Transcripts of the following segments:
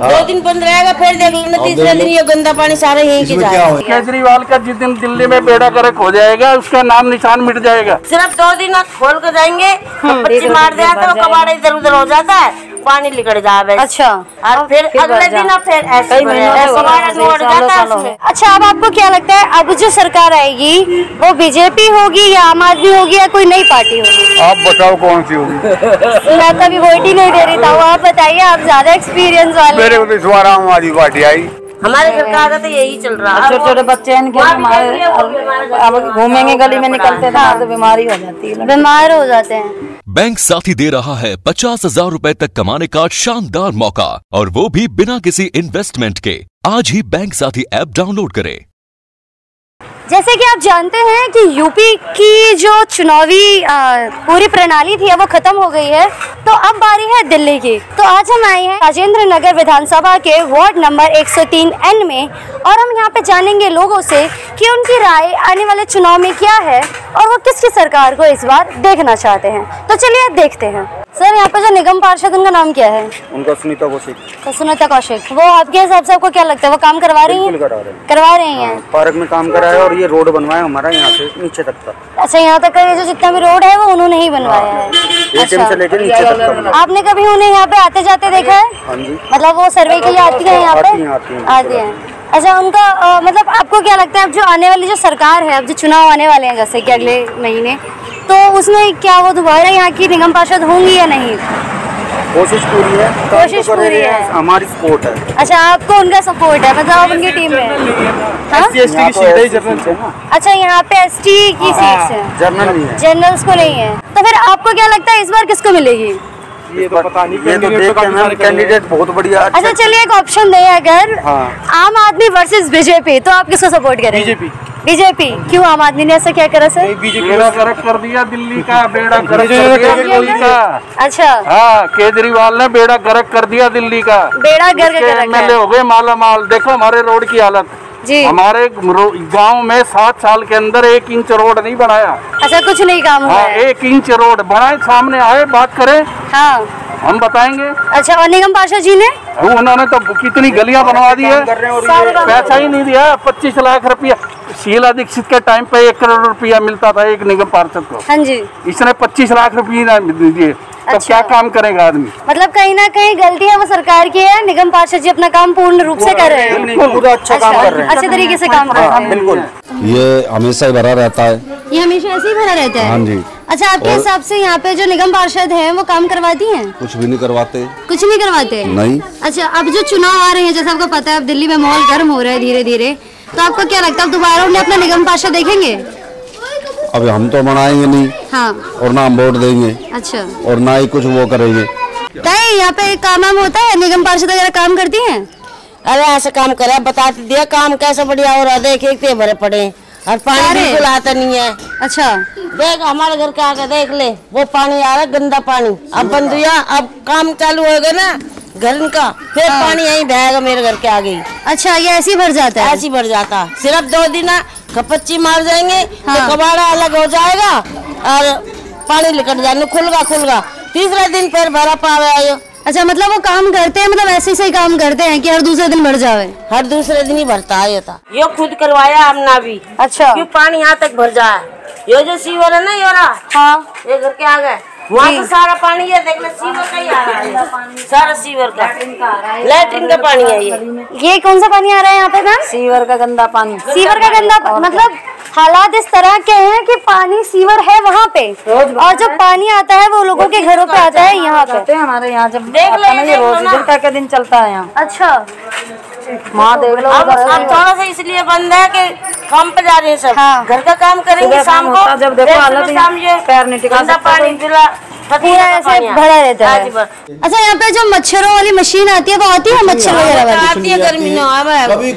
दो दिन बंद रहेगा फिर देख लेना तीसरे दिन ये गंदा पानी सारा यही के जाएगा केजरीवाल का जिस दिन दिल्ली में बेड़ा करे हो जाएगा उसका नाम निशान मिट जाएगा। सिर्फ़ दो दिन खोल कर जाएँगे हम्म, मार दिया तो कबाड़ा इधर उधर हो जाता है। पानी लिकड़ जाए अच्छा। और फिर अगले दिन फिर ऐसे अच्छा अब आपको क्या लगता है अब जो सरकार आएगी वो बीजेपी होगी या आम आदमी होगी या कोई नई पार्टी होगी? आप बताओ कौन सी होगी। मैं तो अभी वोट ही नहीं दे रही था वो आप बताइए आप ज़्यादा एक्सपीरियंस वाले मेरे को तो इस बार आम आदमी पार्टी आई। हमारे सरकार का तो यही चल रहा। है छोटे छोटे बच्चे हैं इनके हमारे घूमेंगे गली में निकलते हमारे तो बीमारी हो जाती है। बीमार हो जाते हैं। बैंक साथी दे रहा है पचास हज़ार रूपए तक कमाने का शानदार मौका, और वो भी बिना किसी इन्वेस्टमेंट के। आज ही बैंक साथी ऐप डाउनलोड करें। जैसे कि आप जानते हैं कि यूपी की जो चुनावी पूरी प्रणाली थी वो खत्म हो गई है। तो अब बारी है दिल्ली की। तो आज हम आए हैं राजेंद्र नगर विधानसभा के वार्ड नंबर 103 एन में और हम यहाँ पे जानेंगे लोगों से कि उनकी राय आने वाले चुनाव में क्या है और वो किसकी सरकार को इस बार देखना चाहते हैं। तो चलिए देखते हैं। सर यहाँ पे जो निगम पार्षद उनका नाम क्या है? उनका सुनीता कौशिक। तो सुनीता कौशिक वो आपके हिसाब से आपको क्या लगता है? वो काम करवा रही है? करवा रहे हैं? हैं पार्क में काम करा है और ये रोड बनवाया हमारा यहाँ से नीचे तक का। अच्छा यहाँ तक का ये जो जितना भी रोड है वो उन्होंने ही बनवाया है एटीएम से लेकर नीचे तक आपने कभी उन्हें यहाँ पे आते जाते देखा है? हाँ मतलब वो सर्वे के लिए आती है यहाँ पे? हैं, हैं। आती हैं। अच्छा उनका आ, मतलब आपको क्या लगता है अब जो आने वाली जो सरकार है अब जो चुनाव आने वाले हैं जैसे कि अगले महीने तो उसमें क्या वो दोबारा यहाँ की निगम पार्षद होंगी या नहीं? कोशिश पूरी है तो कोशिश पूरी है। हमारी सपोर्ट है। अच्छा आपको उनका सपोर्ट है मतलब आप उनकी टीम में हाँ? सीट है अच्छा यहाँ पे एस टी की सीट्स हैं जर्नल नहीं है। जनरल्स को नहीं है। तो फिर आपको क्या लगता है इस बार किसको मिलेगी? ये तो पता नहीं ये तो देखते हैं कैंडिडेट बहुत बढ़िया अच्छा चलिए एक ऑप्शन दें अगर। हाँ। आम आदमी वर्सेस बीजेपी तो आप किसको सपोर्ट करेंगे? BJP BJP? क्यों आम आदमी ने ऐसा क्या करा सर? बेड़ा गर्क कर दिया दिल्ली का बेड़ा गर्क कर दिया दिल्ली का। अच्छा। हाँ केजरीवाल ने बेड़ा गर्क कर दिया दिल्ली का। बेड़ा गर्क एमएलए हो गए माला माल। देखो हमारे रोड की हालत। जी। हमारे गाँव में सात साल के अंदर एक इंच रोड नहीं बनाया। अच्छा कुछ नहीं काम हुआ हाँ। एक इंच रोड बनाए सामने आए बात करें। हाँ। हम बताएँगे। अच्छा और निगम पाशा जी ने? उन्होंने तो कितनी गलियाँ बनवा दी है। पैसा ही नहीं दिया पच्चीस लाख रुपया। शीला दीक्षित के टाइम पे एक करोड़ रुपया मिलता था एक निगम पार्षद को। हाँ जी। इसने पच्चीस लाख रुपये ना दिए। तो अच्छा। क्या काम करेगा आदमी? मतलब कहीं ना कहीं गलती है वो सरकार की है निगम पार्षद जी अपना काम पूर्ण रूप से कर रहे हैं। पूरा अच्छा काम कर रहे हैं। अच्छे तरीके से काम कर रहे हाँ। हैं बिल्कुल। ये हमेशा ही भरा रहता है। ये हमेशा ऐसे ही भरा रहता है? हाँ जी। अच्छा आपके हिसाब से यहाँ पे जो निगम पार्षद हैं वो काम करवाती हैं? कुछ भी नहीं करवाते। कुछ नहीं करवाते? नहीं। अच्छा अब जो चुनाव आ रहे हैं जैसे आपको पता है अब दिल्ली में माहौल गर्म हो रहा है धीरे धीरे तो आपको क्या लगता है दोबारा उन्हें अपना निगम पार्षद देखेंगे? अब हम तो बनाएँगे नहीं। हाँ। और ना हम वोट देंगे। अच्छा। और ना ही कुछ वो करेंगे। क्या है यहाँ पे काम वाम होता है? निगम पार्षद वगैरह काम करती है? अरे ऐसा काम करे बता दिया काम कैसे बढ़िया हो रहा है? देख एक भरे पड़े हैं। और पानी बिल्कुल आता नहीं है। अच्छा। देख हमारे घर के आगे देख ले वो पानी आ रहा है गंदा पानी। अब बंद हुआ अब काम चालू होगा ना घर का फिर हाँ। पानी यही बहेगा मेरे घर के आगे अच्छा ये ऐसे ही भर जाता है? ऐसे भर जाता। सिर्फ़ दो दिन खपच्ची मार जाएँगे हाँ। तो कबाड़ा अलग हो जाएगा और पानी निकल जाए खुलगा खुलगा तीसरा दिन फिर भरा पावे आयो अच्छा मतलब वो काम करते हैं मतलब ऐसे ही काम करते हैं कि हर दूसरे दिन भर जावे? हर दूसरे दिन ही भरता है ये था ये खुद करवाया हमने भी अच्छा। क्यों पानी यहाँ तक भर जाए? ये जो सीवर है ना ये रहा? हाँ। ये घर के आ गए वहाँ से सारा पानी ये देख ले सीवर का ही आ रहा है। सारा सीवर का। लैट्रिन का पानी है ये। ये कौन सा पानी आ रहा है यहाँ पे मैम? सीवर का गंदा पानी। सीवर का गंदा मतलब हालात इस तरह के हैं कि पानी सीवर है वहाँ पे। और जो पानी आता है वो लोगों के घरों पे आता है यहाँ पे। हैं हमारे यहाँ जब देख लो, का क्या दिन चलता है यहाँ। अच्छा। माँ देख लो अब हम थोड़ा सा इसलिए बंद है कि काम पे जा रहे हैं सब। हाँ। घर का काम करेंगे शाम को जब देखो हालत शाम ये पैर नहीं टिका पानी पिला पूरा ऐसे भरा रहता है। अच्छा यहाँ पे जो मच्छरों वाली मशीन आती है वो आती है मच्छर वगैरह वाली? आती है गर्मी में कभी है,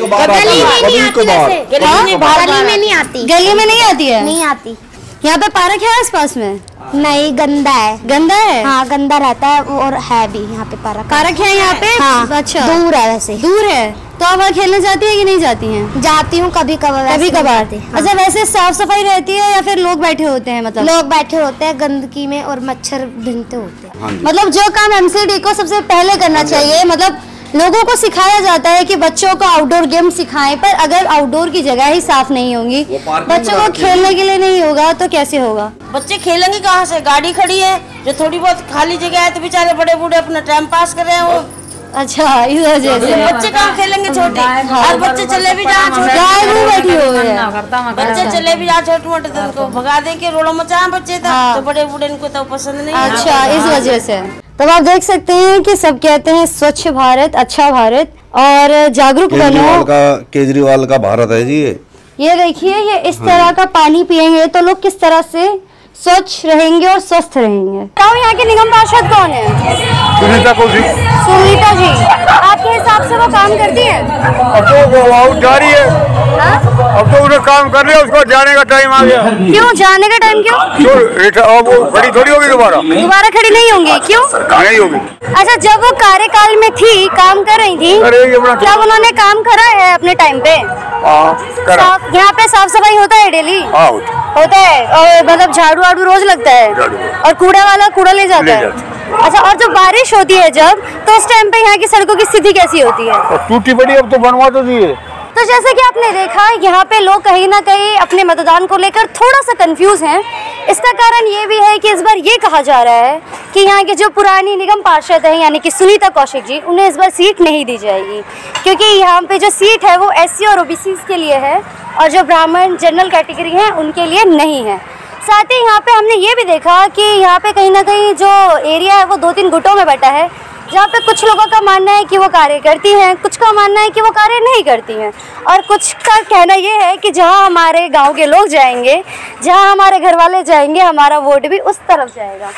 गली में गली में नहीं आती। गली में नहीं आती है? नहीं आती। यहाँ पे पार्क है आसपास में? नहीं गंदा है। गंदा है? हाँ गंदा रहता है और है भी यहाँ पे पार्क। पार्क है यहाँ पे? हाँ अच्छा। दूर है वैसे। दूर है? तो आप वहाँ खेलने जाती है कि नहीं जाती हैं? जाती हूँ कभी कभार कभी वैसे कभार। हाँ। अच्छा वैसे साफ़ सफ़ाई रहती है या फिर लोग बैठे होते हैं मतलब? लोग बैठे होते हैं गंदगी में और मच्छर भिनते होते हैं। हाँ मतलब जो काम एमसीडी को सबसे पहले करना चाहिए मतलब लोगों को सिखाया जाता है कि बच्चों को आउटडोर गेम सिखाएँ पर अगर आउटडोर की जगह ही साफ़ नहीं होंगी बच्चों को खेलने के लिए नहीं होगा तो कैसे होगा? बच्चे खेलेंगे कहाँ से? गाड़ी खड़ी है जो थोड़ी बहुत खाली जगह है तो बेचारे बड़े बूढ़े अपना टाइम पास कर रहे हैं वो अच्छा इस वजह से बच्चे कहाँ खेलेंगे छोटे? और बच्चे चले भी जाए छोटे बैठी है। बच्चे चले भी जाए छोटे मोटे तो उनको भगा दे के रोड़ा मचाए बच्चे तो। हाँ। तो बड़े बूढ़े इनको तो पसंद नहीं है। अच्छा इस वजह से। तब आप देख सकते हैं कि सब कहते हैं स्वच्छ भारत अच्छा भारत। और जागरूक बनो। केजरीवाल का केजरीवाल का भारत है जी ये। ये देखिए ये इस तरह का पानी पिएँगे तो लोग किस तरह से स्वच्छ रहेंगे और स्वस्थ रहेंगे। बताओ यहाँ के निगम पार्षद कौन है? सुनीता कौशिक सुनीता जी आपके हिसाब से वो काम करती है? अब तो वो आउट जा रही है। हाँ? अब तो उन्हें काम कर लिया उसको जाने का टाइम आ गया। क्यों जाने का टाइम क्यों? तो अब वो बड़ी थोड़ी होगी दोबारा? दोबारा खड़ी नहीं होंगी क्यों? नहीं होगी। अच्छा जब वो कार्यकाल में थी काम कर रही थी क्या उन्होंने काम करा है अपने टाइम पे? साफ- यहाँ पे साफ़ सफ़ाई होता है डेली? हाँ होता है। और मतलब झाड़ू वाड़ू रोज लगता है? और कूड़ा वाला कूड़ा ले जाता है? अच्छा और जब बारिश होती है जब तो उस टाइम पे यहाँ की सड़कों की स्थिति कैसी होती है? टूटी बड़ी अब तो बनवा तो दिए। तो जैसे कि आपने देखा यहाँ पे लोग कहीं ना कहीं अपने मतदान को लेकर थोड़ा सा कंफ्यूज हैं। इसका कारण ये भी है कि इस बार ये कहा जा रहा है कि यहाँ के जो पुरानी निगम पार्षद हैं, यानी कि सुनीता कौशिक जी, उन्हें इस बार सीट नहीं दी जाएगी। क्योंकि यहाँ पे जो सीट है वो एस और ओबीसी के लिए है और जो ब्राह्मण जनरल कैटेगरी हैं, उनके लिए नहीं है। साथ ही यहाँ पे हमने ये भी देखा कि यहाँ पे कहीं ना कहीं जो एरिया है, वो दो तीन गुटों में बैठा है। जहाँ पे कुछ लोगों का मानना है कि वो कार्य करती हैं, कुछ का मानना है कि वो कार्य नहीं करती हैं। और कुछ का कहना ये है कि जहाँ हमारे गाँव के लोग जाएँगे, जहाँ हमारे घर वाले जाएँगे, हमारा वोट भी उस तरफ़ जाएगा।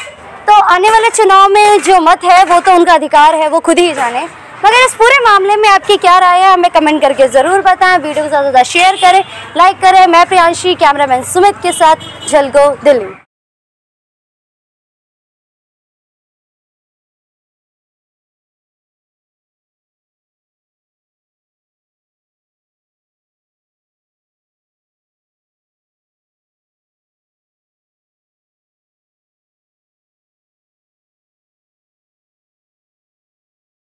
तो आने वाले चुनाव में जो मत है, वो तो उनका अधिकार है, वो खुद ही जाने। मगर इस पूरे मामले में आपकी क्या राय है, हमें कमेंट करके ज़रूर बताएँ। वीडियो को ज़्यादा से ज़्यादा शेयर करें, लाइक करें। मैं प्रियांशी, कैमरामैन सुमित के साथ झलको दिल्ली।